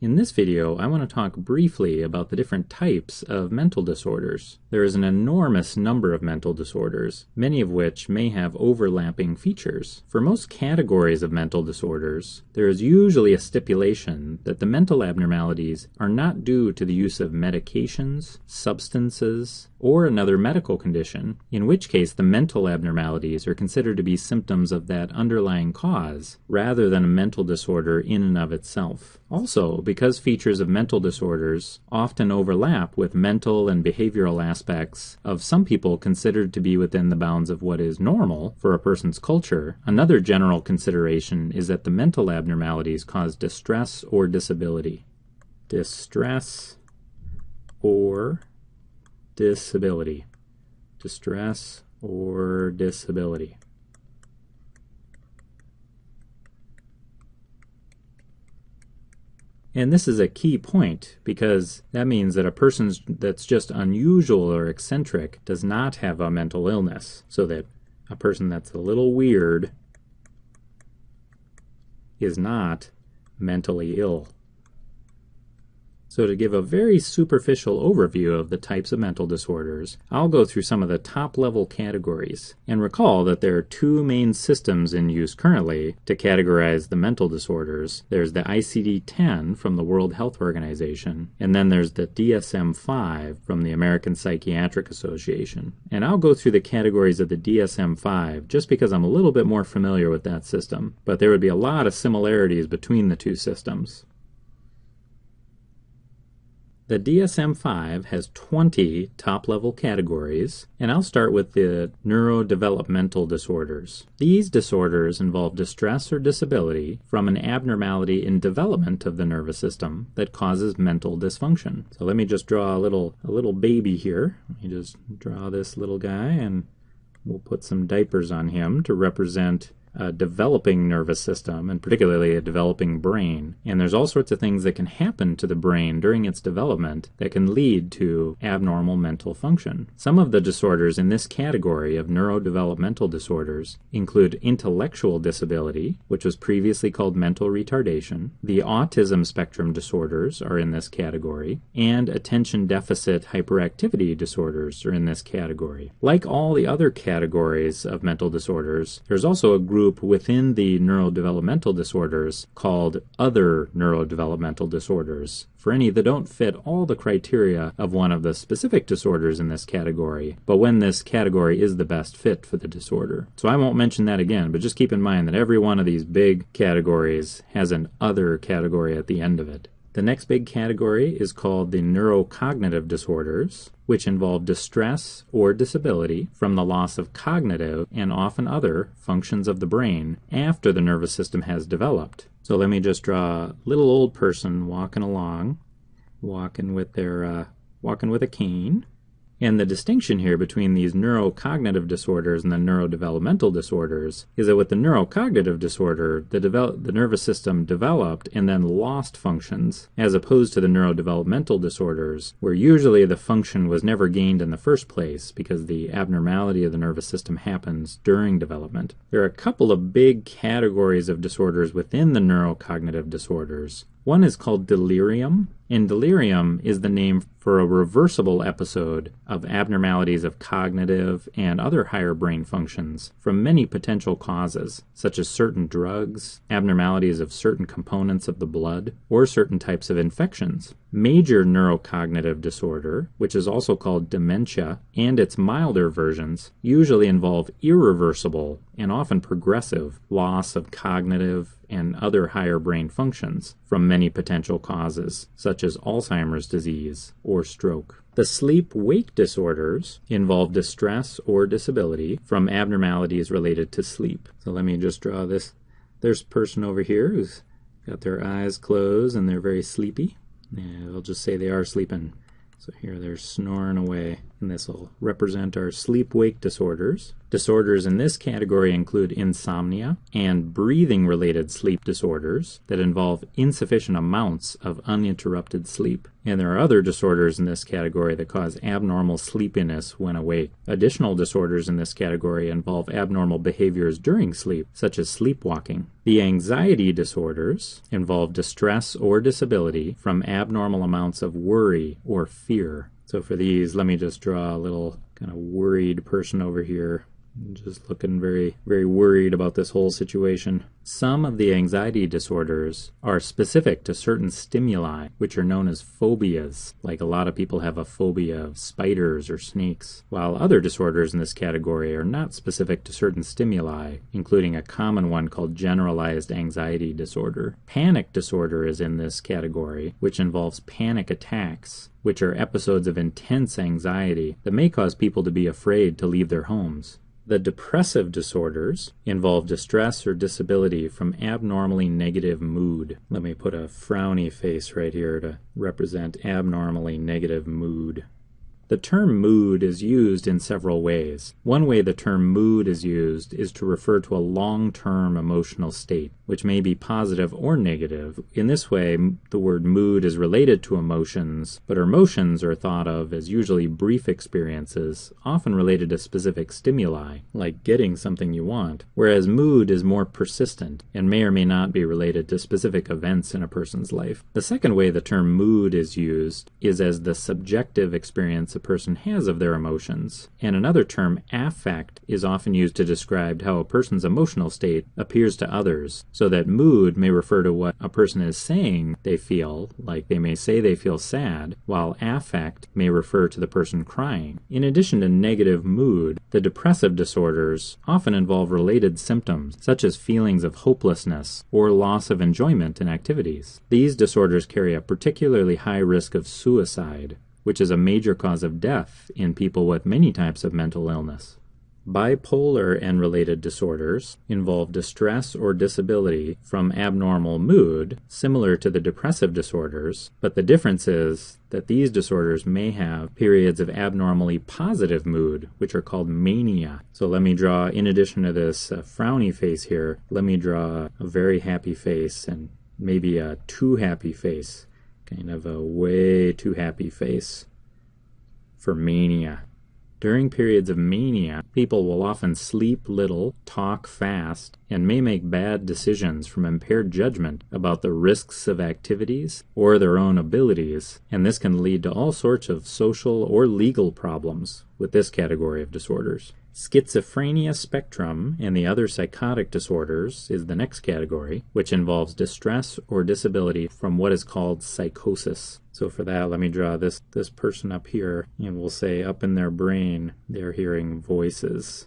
In this video, I want to talk briefly about the different types of mental disorders. There is an enormous number of mental disorders, many of which may have overlapping features. For most categories of mental disorders, there is usually a stipulation that the mental abnormalities are not due to the use of medications, substances, or another medical condition, in which case the mental abnormalities are considered to be symptoms of that underlying cause rather than a mental disorder in and of itself. Also, because features of mental disorders often overlap with mental and behavioral aspects of some people considered to be within the bounds of what is normal for a person's culture, another general consideration is that the mental abnormalities cause distress or disability. Distress or disability. Distress or disability. And this is a key point because that means that a person that's just unusual or eccentric does not have a mental illness. So that a person that's a little weird is not mentally ill. So to give a very superficial overview of the types of mental disorders, I'll go through some of the top level categories. And recall that there are two main systems in use currently to categorize the mental disorders. There's the ICD-10 from the World Health Organization, and then there's the DSM-5 from the American Psychiatric Association. And I'll go through the categories of the DSM-5 just because I'm a little bit more familiar with that system, but there would be a lot of similarities between the two systems. The DSM-5 has 20 top-level categories, and I'll start with the neurodevelopmental disorders. These disorders involve distress or disability from an abnormality in development of the nervous system that causes mental dysfunction. So let me just draw a little a little baby here. Let me just draw this little guy and we'll put some diapers on him to represent a developing nervous system and particularly a developing brain. And there's all sorts of things that can happen to the brain during its development that can lead to abnormal mental function. Some of the disorders in this category of neurodevelopmental disorders include intellectual disability, which was previously called mental retardation. The autism spectrum disorders are in this category, and attention deficit hyperactivity disorders are in this category. Like all the other categories of mental disorders, there's also a group group within the neurodevelopmental disorders called other neurodevelopmental disorders for any that don't fit all the criteria of one of the specific disorders in this category, but when this category is the best fit for the disorder. So I won't mention that again, but just keep in mind that every one of these big categories has an other category at the end of it. The next big category is called the neurocognitive disorders, which involve distress or disability from the loss of cognitive and often other functions of the brain after the nervous system has developed. So let me just draw a little old person walking along, walking with their uh, walking with a cane. And the distinction here between these neurocognitive disorders and the neurodevelopmental disorders is that with the neurocognitive disorder, the, develop, the nervous system developed and then lost functions, as opposed to the neurodevelopmental disorders, where usually the function was never gained in the first place because the abnormality of the nervous system happens during development. There are a couple of big categories of disorders within the neurocognitive disorders. One is called delirium, and delirium is the name for a reversible episode of abnormalities of cognitive and other higher brain functions from many potential causes, such as certain drugs, abnormalities of certain components of the blood, or certain types of infections. Major neurocognitive disorder, which is also called dementia, and its milder versions, usually involve irreversible and often progressive loss of cognitive and other higher brain functions from many potential causes, such as Alzheimer's disease or stroke. The sleep wake disorders involve distress or disability from abnormalities related to sleep. So let me just draw this. There's a person over here who's got their eyes closed and they're very sleepy. I'll just say they are sleeping. So here they're snoring away, and this will represent our sleep wake disorders. Disorders in this category include insomnia and breathing related sleep disorders that involve insufficient amounts of uninterrupted sleep. And there are other disorders in this category that cause abnormal sleepiness when awake. Additional disorders in this category involve abnormal behaviors during sleep, such as sleepwalking. The anxiety disorders involve distress or disability from abnormal amounts of worry or fear. So for these, let me just draw a little kind of worried person over here just looking very, very worried about this whole situation. Some of the anxiety disorders are specific to certain stimuli, which are known as phobias. Like a lot of people have a phobia of spiders or snakes, while other disorders in this category are not specific to certain stimuli, including a common one called generalized anxiety disorder. Panic disorder is in this category, which involves panic attacks which are episodes of intense anxiety that may cause people to be afraid to leave their homes. The depressive disorders involve distress or disability from abnormally negative mood. Let me put a frowny face right here to represent abnormally negative mood. The term mood is used in several ways. One way the term mood is used is to refer to a long term emotional state, which may be positive or negative. In this way, the word mood is related to emotions, but emotions are thought of as usually brief experiences, often related to specific stimuli, like getting something you want, whereas mood is more persistent and may or may not be related to specific events in a person's life. The second way the term mood is used is as the subjective experience a person has of their emotions, and another term, affect, is often used to describe how a person's emotional state appears to others, so that mood may refer to what a person is saying they feel, like they may say they feel sad, while affect may refer to the person crying. In addition to negative mood, the depressive disorders often involve related symptoms, such as feelings of hopelessness or loss of enjoyment in activities. These disorders carry a particularly high risk of suicide, which is a major cause of death in people with many types of mental illness. Bipolar and related disorders involve distress or disability from abnormal mood, similar to the depressive disorders, but the difference is that these disorders may have periods of abnormally positive mood, which are called mania. So let me draw, in addition to this uh, frowny face here, let me draw a very happy face and maybe a too happy face kind of a way too happy face for mania. During periods of mania, people will often sleep little, talk fast, and may make bad decisions from impaired judgment about the risks of activities or their own abilities, and this can lead to all sorts of social or legal problems with this category of disorders. Schizophrenia spectrum and the other psychotic disorders is the next category, which involves distress or disability from what is called psychosis. So for that, let me draw this, this person up here, and we'll say up in their brain, they're hearing voices,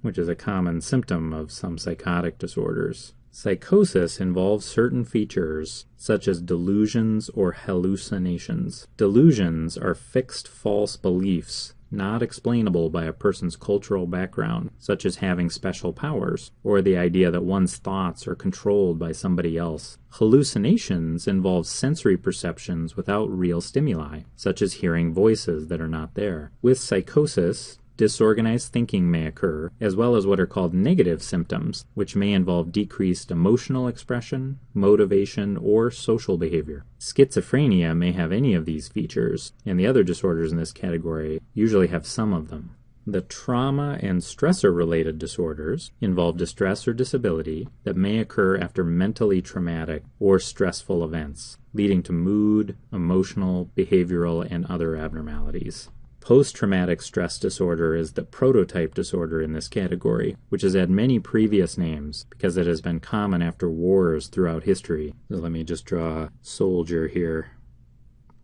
which is a common symptom of some psychotic disorders. Psychosis involves certain features, such as delusions or hallucinations. Delusions are fixed false beliefs not explainable by a person's cultural background, such as having special powers, or the idea that one's thoughts are controlled by somebody else. Hallucinations involve sensory perceptions without real stimuli, such as hearing voices that are not there. With psychosis, Disorganized thinking may occur, as well as what are called negative symptoms, which may involve decreased emotional expression, motivation, or social behavior. Schizophrenia may have any of these features, and the other disorders in this category usually have some of them. The trauma and stressor related disorders involve distress or disability that may occur after mentally traumatic or stressful events, leading to mood, emotional, behavioral, and other abnormalities. Post traumatic stress disorder is the prototype disorder in this category, which has had many previous names because it has been common after wars throughout history. So let me just draw a soldier here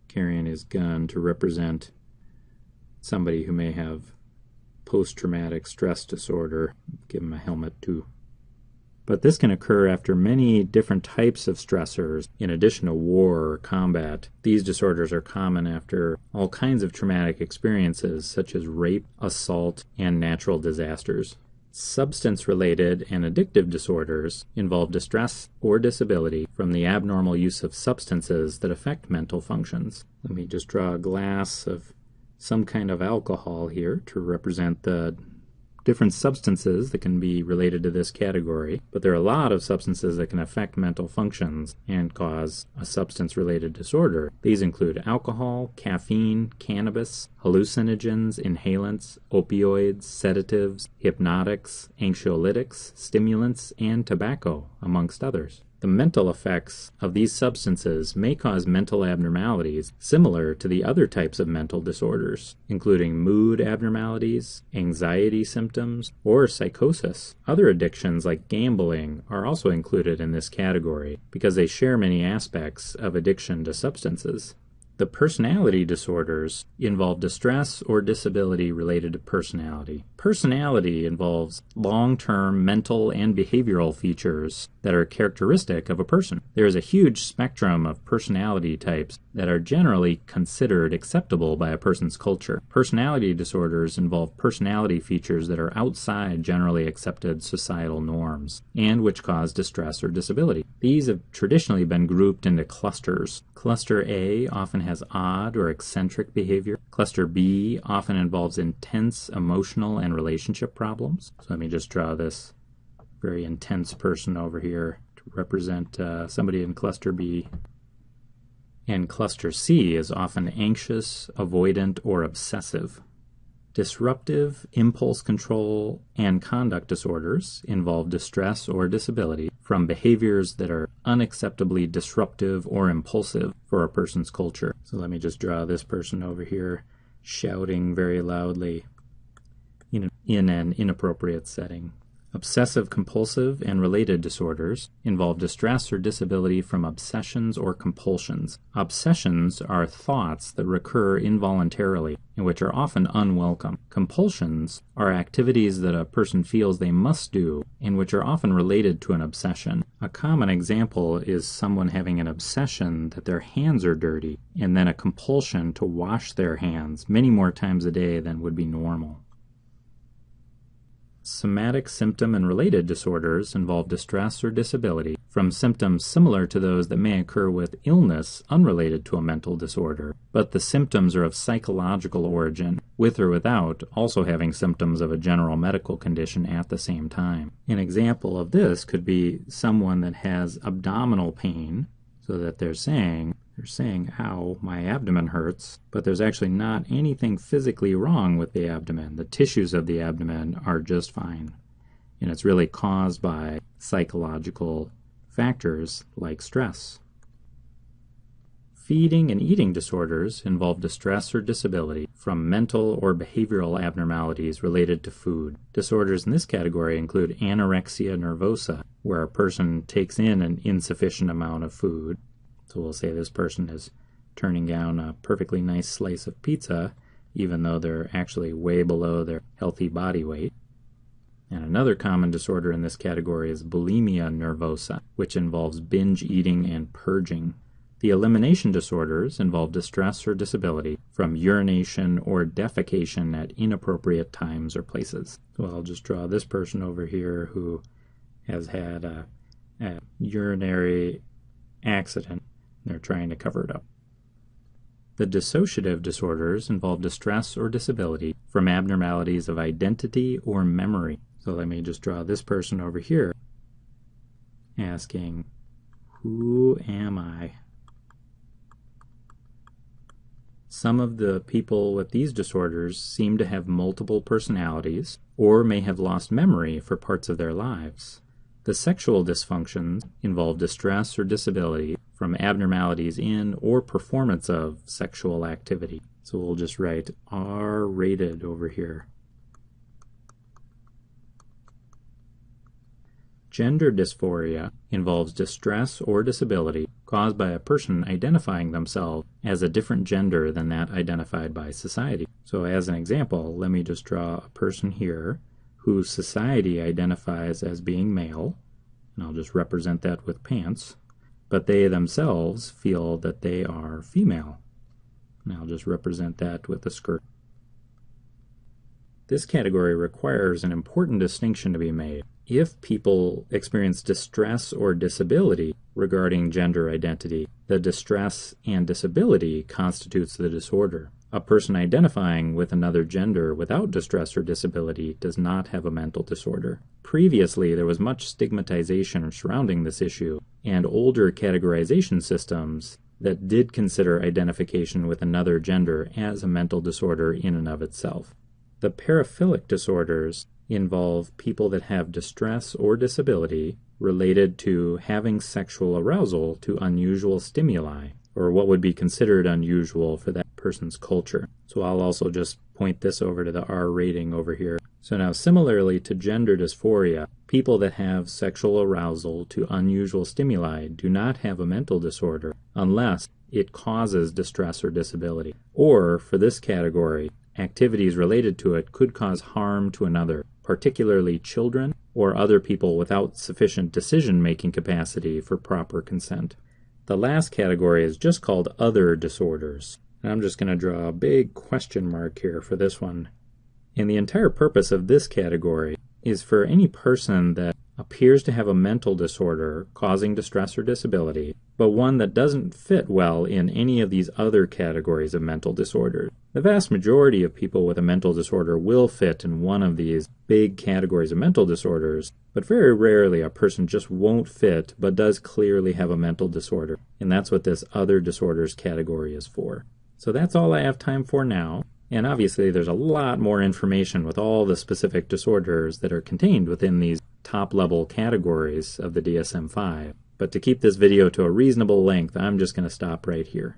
carrying his gun to represent somebody who may have post traumatic stress disorder. Give him a helmet too. But this can occur after many different types of stressors, in addition to war or combat. These disorders are common after all kinds of traumatic experiences, such as rape, assault, and natural disasters. Substance related and addictive disorders involve distress or disability from the abnormal use of substances that affect mental functions. Let me just draw a glass of some kind of alcohol here to represent the different substances that can be related to this category, but there are a lot of substances that can affect mental functions and cause a substance related disorder. These include alcohol, caffeine, cannabis, hallucinogens, inhalants, opioids, sedatives, hypnotics, anxiolytics, stimulants, and tobacco, amongst others. The mental effects of these substances may cause mental abnormalities similar to the other types of mental disorders, including mood abnormalities, anxiety symptoms, or psychosis. Other addictions like gambling are also included in this category because they share many aspects of addiction to substances. The personality disorders involve distress or disability related to personality. Personality involves long term mental and behavioral features that are characteristic of a person. There is a huge spectrum of personality types that are generally considered acceptable by a person's culture. Personality disorders involve personality features that are outside generally accepted societal norms and which cause distress or disability. These have traditionally been grouped into clusters. Cluster A often has odd or eccentric behavior. Cluster B often involves intense emotional and relationship problems. So let me just draw this very intense person over here to represent uh, somebody in cluster B. And cluster C is often anxious, avoidant, or obsessive. Disruptive, impulse control, and conduct disorders involve distress or disability from behaviors that are unacceptably disruptive or impulsive for a person's culture. So let me just draw this person over here shouting very loudly in, in an inappropriate setting. Obsessive compulsive and related disorders involve distress or disability from obsessions or compulsions. Obsessions are thoughts that recur involuntarily and which are often unwelcome. Compulsions are activities that a person feels they must do and which are often related to an obsession. A common example is someone having an obsession that their hands are dirty and then a compulsion to wash their hands many more times a day than would be normal. Somatic symptom and related disorders involve distress or disability from symptoms similar to those that may occur with illness unrelated to a mental disorder, but the symptoms are of psychological origin, with or without also having symptoms of a general medical condition at the same time. An example of this could be someone that has abdominal pain, so that they're saying, they're saying, how my abdomen hurts, but there's actually not anything physically wrong with the abdomen. The tissues of the abdomen are just fine. And it's really caused by psychological factors like stress. Feeding and eating disorders involve distress or disability from mental or behavioral abnormalities related to food. Disorders in this category include anorexia nervosa, where a person takes in an insufficient amount of food, so we'll say this person is turning down a perfectly nice slice of pizza, even though they're actually way below their healthy body weight. And another common disorder in this category is bulimia nervosa, which involves binge eating and purging. The elimination disorders involve distress or disability from urination or defecation at inappropriate times or places. So I'll just draw this person over here who has had a, a urinary accident they're trying to cover it up. The dissociative disorders involve distress or disability from abnormalities of identity or memory. So let me just draw this person over here asking, Who am I? Some of the people with these disorders seem to have multiple personalities or may have lost memory for parts of their lives. The sexual dysfunctions involve distress or disability from abnormalities in or performance of sexual activity. So we'll just write R rated over here. Gender dysphoria involves distress or disability caused by a person identifying themselves as a different gender than that identified by society. So, as an example, let me just draw a person here who society identifies as being male, and I'll just represent that with pants, but they themselves feel that they are female. And I'll just represent that with a skirt. This category requires an important distinction to be made. If people experience distress or disability regarding gender identity, the distress and disability constitutes the disorder. A person identifying with another gender without distress or disability does not have a mental disorder. Previously, there was much stigmatization surrounding this issue, and older categorization systems that did consider identification with another gender as a mental disorder in and of itself. The paraphilic disorders involve people that have distress or disability related to having sexual arousal to unusual stimuli, or what would be considered unusual for that person's culture. So I'll also just point this over to the R rating over here. So now similarly to gender dysphoria, people that have sexual arousal to unusual stimuli do not have a mental disorder unless it causes distress or disability. Or for this category, activities related to it could cause harm to another, particularly children or other people without sufficient decision making capacity for proper consent. The last category is just called other disorders. And I'm just going to draw a big question mark here for this one. And the entire purpose of this category is for any person that appears to have a mental disorder causing distress or disability, but one that doesn't fit well in any of these other categories of mental disorders. The vast majority of people with a mental disorder will fit in one of these big categories of mental disorders, but very rarely a person just won't fit but does clearly have a mental disorder. And that's what this other disorders category is for. So that's all I have time for now. And obviously, there's a lot more information with all the specific disorders that are contained within these top level categories of the DSM 5. But to keep this video to a reasonable length, I'm just going to stop right here.